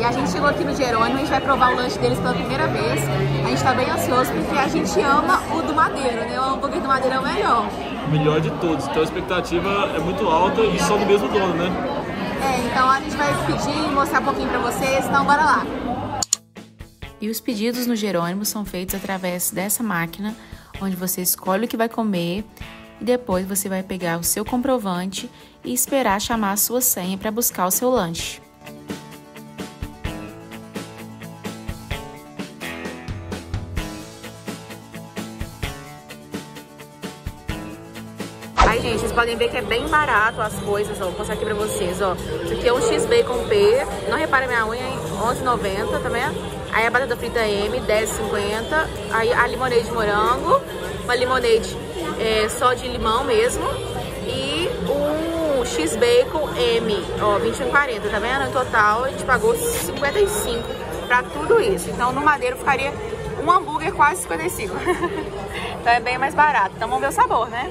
E a gente chegou aqui no Jerônimo, a gente vai provar o lanche deles pela primeira vez. A gente tá bem ansioso porque a gente ama o do Madeiro, né? O hambúrguer do Madeiro é o melhor. O melhor de todos. Então a expectativa é muito alta e só do mesmo dono, né? É, então a gente vai pedir e mostrar um pouquinho pra vocês, então bora lá. E os pedidos no Jerônimo são feitos através dessa máquina, onde você escolhe o que vai comer e depois você vai pegar o seu comprovante e esperar chamar a sua senha para buscar o seu lanche. Aí, gente, vocês podem ver que é bem barato as coisas, ó. Vou mostrar aqui pra vocês, ó. Isso aqui é um X-Bacon P. Não repara minha unha, hein? 11,90, tá vendo? Aí a batata frita M, 10,50. Aí a limonade de morango. Uma limonade é, só de limão mesmo. E um X-Bacon M, ó, 21,40, tá vendo? No total, a gente pagou 55 pra tudo isso. Então, no Madeiro ficaria um hambúrguer quase 55. então é bem mais barato. Então vamos ver o sabor, né?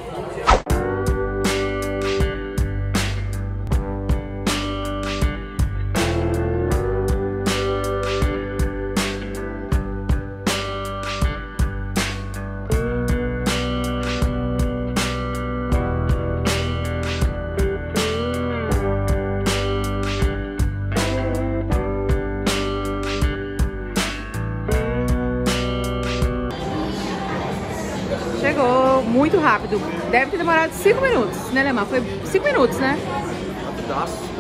Chegou muito rápido. Deve ter demorado 5 minutos, né, Lemar? Foi 5 minutos, né? Rapidaço.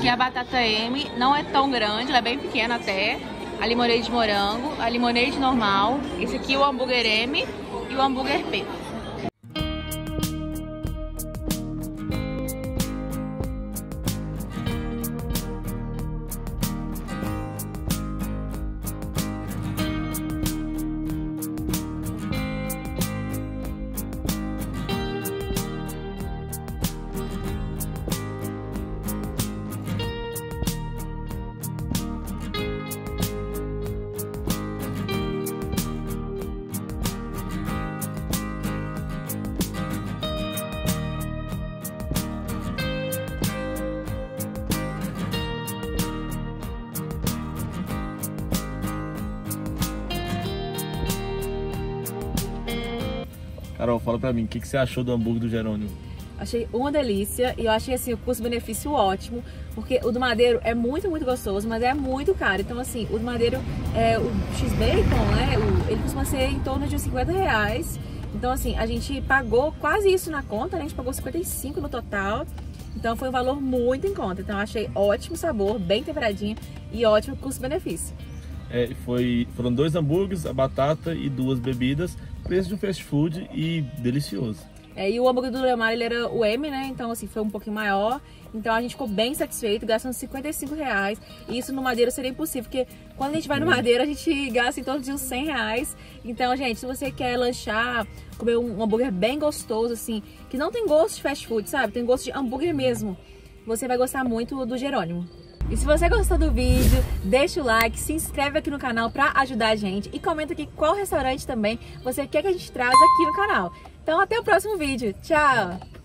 Aqui a batata M, não é tão grande, ela é bem pequena até. A limonade de morango, a limonade normal. Esse aqui é o hambúrguer M e o hambúrguer P. Carol, fala pra mim, o que, que você achou do hambúrguer do Jerônimo? Achei uma delícia e eu achei assim o custo-benefício ótimo, porque o do Madeiro é muito, muito gostoso, mas é muito caro. Então, assim, o do Madeiro, é, o X-Bacon, né? ele costuma ser em torno de uns 50 reais. Então, assim, a gente pagou quase isso na conta, né? A gente pagou 55 no total. Então, foi um valor muito em conta. Então, achei ótimo sabor, bem temperadinho e ótimo custo-benefício. É, foi, foram dois hambúrgueres, a batata e duas bebidas, preço de um fast food e delicioso. É, e o hambúrguer do Leomar, ele era o M, né? Então, assim, foi um pouquinho maior. Então, a gente ficou bem satisfeito, gastando 55 reais. E isso no Madeira seria impossível, porque quando a gente vai no Madeira, a gente gasta em torno de uns 100 reais. Então, gente, se você quer lanchar, comer um hambúrguer bem gostoso, assim, que não tem gosto de fast food, sabe? Tem gosto de hambúrguer mesmo. Você vai gostar muito do Jerônimo. E se você gostou do vídeo, deixa o like, se inscreve aqui no canal pra ajudar a gente e comenta aqui qual restaurante também você quer que a gente traga aqui no canal. Então até o próximo vídeo. Tchau!